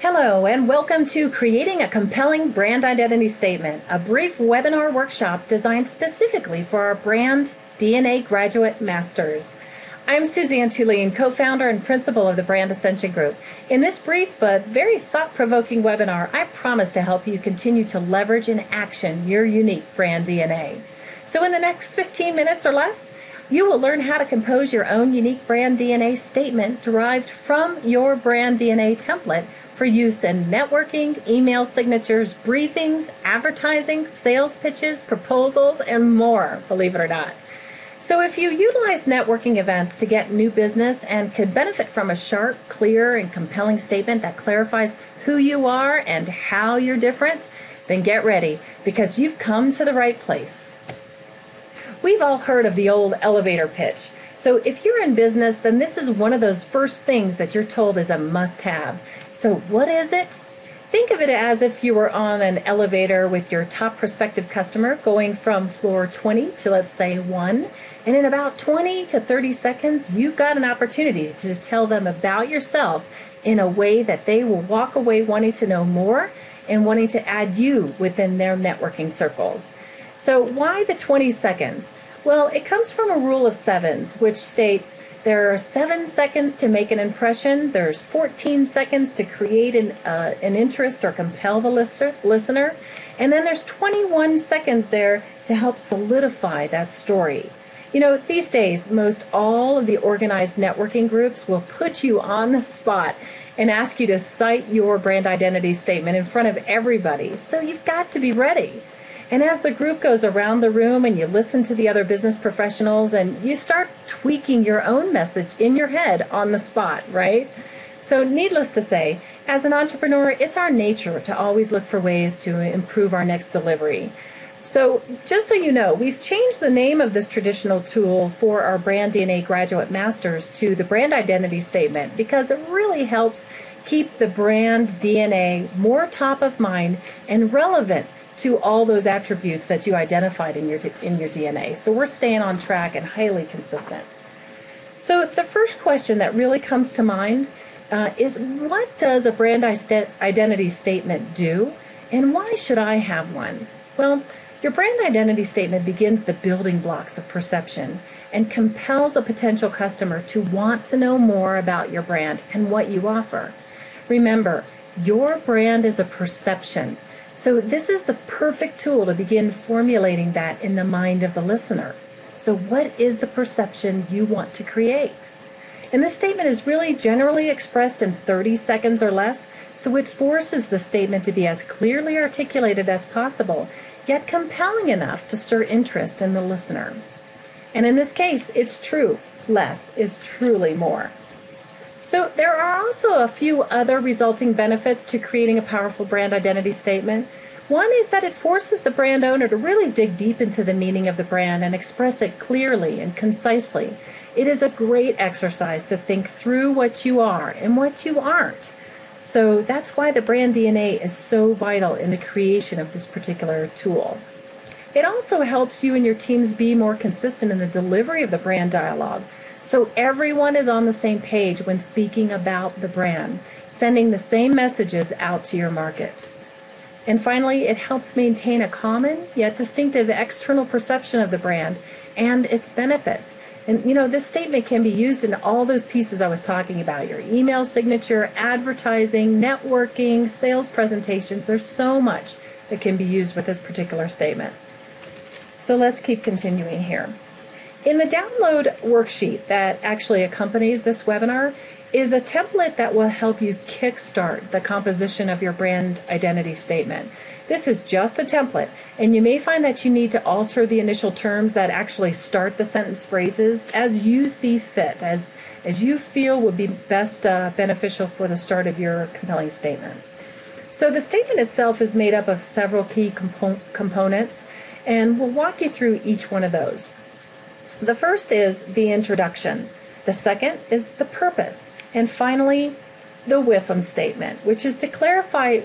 Hello, and welcome to Creating a Compelling Brand Identity Statement, a brief webinar workshop designed specifically for our Brand DNA Graduate Masters. I'm Suzanne Tulien, co founder and principal of the Brand Ascension Group. In this brief but very thought provoking webinar, I promise to help you continue to leverage in action your unique brand DNA. So, in the next 15 minutes or less, you will learn how to compose your own unique brand DNA statement derived from your brand DNA template for use in networking, email signatures, briefings, advertising, sales pitches, proposals, and more, believe it or not. So, if you utilize networking events to get new business and could benefit from a sharp, clear, and compelling statement that clarifies who you are and how you're different, then get ready because you've come to the right place. We've all heard of the old elevator pitch. So, if you're in business, then this is one of those first things that you're told is a must have. So, what is it? Think of it as if you were on an elevator with your top prospective customer going from floor 20 to let's say 1. And in about 20 to 30 seconds, you've got an opportunity to tell them about yourself in a way that they will walk away wanting to know more and wanting to add you within their networking circles. So, why the 20 seconds? Well, it comes from a rule of sevens, which states there are seven seconds to make an impression. There's 14 seconds to create an, uh, an interest or compel the listener. And then there's 21 seconds there to help solidify that story. You know, these days, most all of the organized networking groups will put you on the spot and ask you to cite your brand identity statement in front of everybody. So you've got to be ready. And as the group goes around the room and you listen to the other business professionals and you start tweaking your own message in your head on the spot, right? So, needless to say, as an entrepreneur, it's our nature to always look for ways to improve our next delivery. So, just so you know, we've changed the name of this traditional tool for our Brand DNA Graduate Masters to the Brand Identity Statement because it really helps keep the brand DNA more top of mind and relevant to all those attributes that you identified in your in your DNA. So we're staying on track and highly consistent. So the first question that really comes to mind uh, is what does a brand identity statement do, and why should I have one? Well, your brand identity statement begins the building blocks of perception and compels a potential customer to want to know more about your brand and what you offer. Remember, your brand is a perception so, this is the perfect tool to begin formulating that in the mind of the listener. So, what is the perception you want to create? And this statement is really generally expressed in 30 seconds or less, so it forces the statement to be as clearly articulated as possible, yet compelling enough to stir interest in the listener. And in this case, it's true less is truly more. So there are also a few other resulting benefits to creating a powerful brand identity statement. One is that it forces the brand owner to really dig deep into the meaning of the brand and express it clearly and concisely. It is a great exercise to think through what you are and what you aren't. So that's why the brand DNA is so vital in the creation of this particular tool. It also helps you and your teams be more consistent in the delivery of the brand dialogue so everyone is on the same page when speaking about the brand, sending the same messages out to your markets. And finally, it helps maintain a common yet distinctive external perception of the brand and its benefits. And you know, this statement can be used in all those pieces I was talking about your email signature, advertising, networking, sales presentations. There's so much that can be used with this particular statement. So let's keep continuing here. In the download worksheet that actually accompanies this webinar is a template that will help you kickstart the composition of your brand identity statement. This is just a template, and you may find that you need to alter the initial terms that actually start the sentence phrases as you see fit, as, as you feel would be best uh, beneficial for the start of your compelling statements. So the statement itself is made up of several key compo- components, and we'll walk you through each one of those. The first is the introduction. The second is the purpose. And finally, the WIFM statement, which is to clarify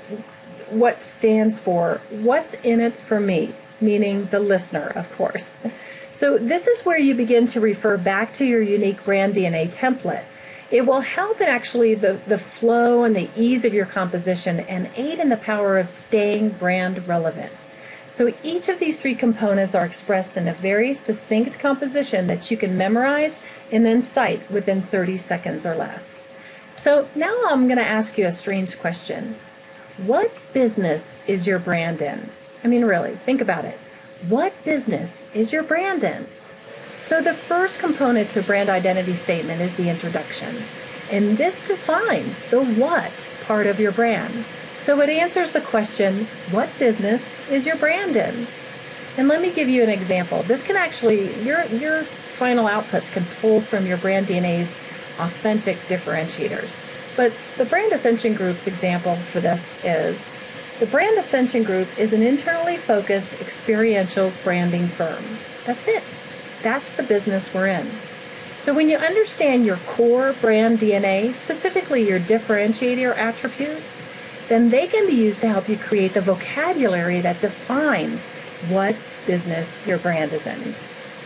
what stands for what's in it for me, meaning the listener, of course. So, this is where you begin to refer back to your unique brand DNA template. It will help in actually the, the flow and the ease of your composition and aid in the power of staying brand relevant. So each of these three components are expressed in a very succinct composition that you can memorize and then cite within 30 seconds or less. So now I'm going to ask you a strange question. What business is your brand in? I mean, really, think about it. What business is your brand in? So the first component to brand identity statement is the introduction. And this defines the what part of your brand. So it answers the question, what business is your brand in? And let me give you an example. This can actually, your, your final outputs can pull from your brand DNA's authentic differentiators. But the Brand Ascension Group's example for this is the Brand Ascension Group is an internally focused experiential branding firm. That's it. That's the business we're in. So when you understand your core brand DNA, specifically your differentiator attributes, then they can be used to help you create the vocabulary that defines what business your brand is in.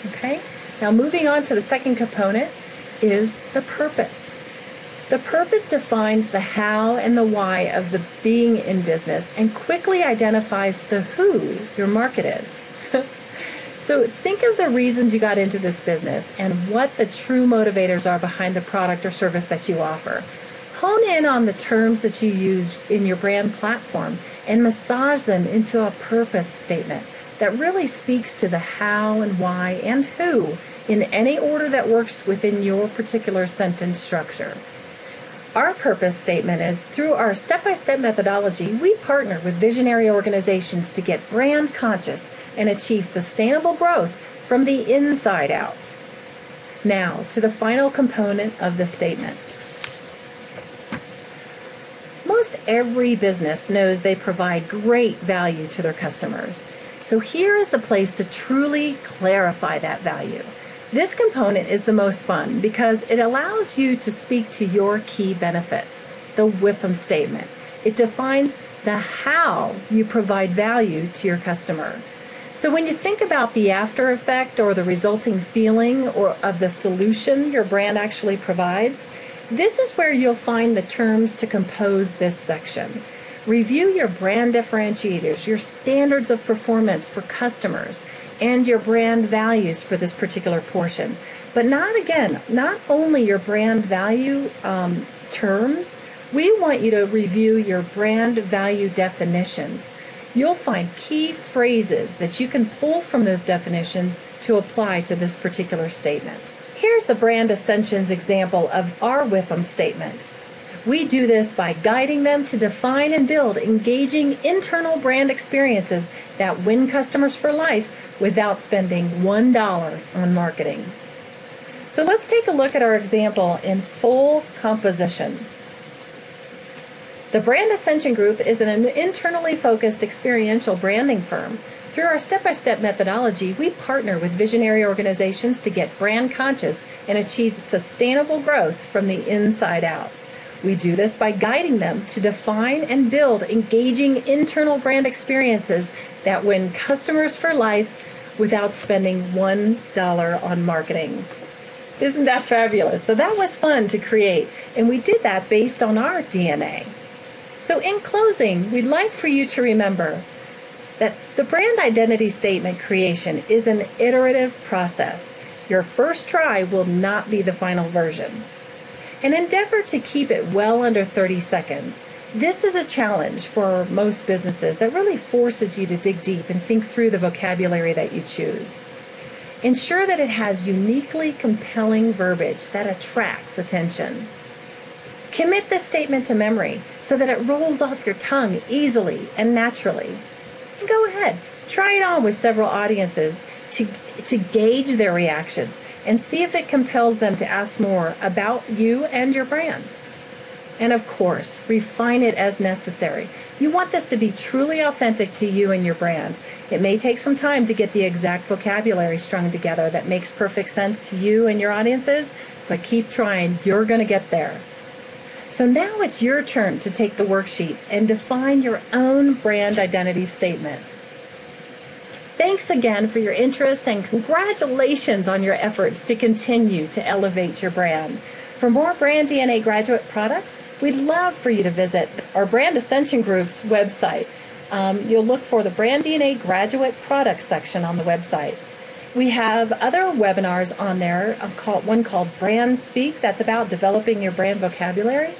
Okay? Now moving on to the second component is the purpose. The purpose defines the how and the why of the being in business and quickly identifies the who your market is. So think of the reasons you got into this business and what the true motivators are behind the product or service that you offer. Hone in on the terms that you use in your brand platform and massage them into a purpose statement that really speaks to the how and why and who in any order that works within your particular sentence structure. Our purpose statement is through our step by step methodology, we partner with visionary organizations to get brand conscious and achieve sustainable growth from the inside out. Now, to the final component of the statement. Most every business knows they provide great value to their customers. So here is the place to truly clarify that value. This component is the most fun because it allows you to speak to your key benefits, the WIFM statement. It defines the how you provide value to your customer. So when you think about the after effect or the resulting feeling or of the solution your brand actually provides, this is where you'll find the terms to compose this section. Review your brand differentiators, your standards of performance for customers, and your brand values for this particular portion. But not again, not only your brand value um, terms, we want you to review your brand value definitions. You'll find key phrases that you can pull from those definitions to apply to this particular statement. Here's the Brand Ascensions example of our WIFM statement. We do this by guiding them to define and build engaging internal brand experiences that win customers for life without spending $1 on marketing. So let's take a look at our example in full composition. The Brand Ascension Group is an internally focused experiential branding firm. Through our step by step methodology, we partner with visionary organizations to get brand conscious and achieve sustainable growth from the inside out. We do this by guiding them to define and build engaging internal brand experiences that win customers for life without spending $1 on marketing. Isn't that fabulous? So that was fun to create, and we did that based on our DNA. So, in closing, we'd like for you to remember that the brand identity statement creation is an iterative process. Your first try will not be the final version. And endeavor to keep it well under 30 seconds this is a challenge for most businesses that really forces you to dig deep and think through the vocabulary that you choose. Ensure that it has uniquely compelling verbiage that attracts attention. Commit this statement to memory so that it rolls off your tongue easily and naturally. Go ahead, try it on with several audiences to, to gauge their reactions and see if it compels them to ask more about you and your brand. And of course, refine it as necessary. You want this to be truly authentic to you and your brand. It may take some time to get the exact vocabulary strung together that makes perfect sense to you and your audiences, but keep trying. You're going to get there. So now it's your turn to take the worksheet and define your own brand identity statement. Thanks again for your interest and congratulations on your efforts to continue to elevate your brand. For more Brand DNA graduate products, we'd love for you to visit our Brand Ascension Group's website. Um, you'll look for the Brand DNA graduate products section on the website. We have other webinars on there, uh, called, one called Brand Speak, that's about developing your brand vocabulary.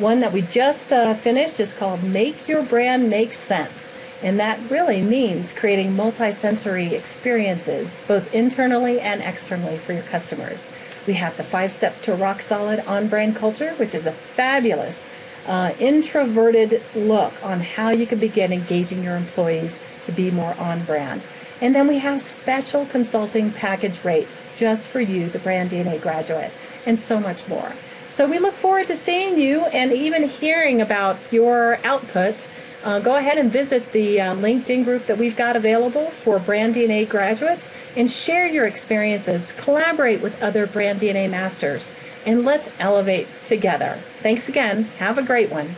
One that we just uh, finished is called Make Your Brand Make Sense. And that really means creating multisensory experiences, both internally and externally for your customers. We have the five steps to a rock solid on brand culture, which is a fabulous uh, introverted look on how you can begin engaging your employees to be more on brand. And then we have special consulting package rates just for you, the Brand DNA graduate, and so much more. So we look forward to seeing you and even hearing about your outputs. Uh, go ahead and visit the uh, LinkedIn group that we've got available for Brand DNA graduates and share your experiences. Collaborate with other Brand DNA masters and let's elevate together. Thanks again. Have a great one.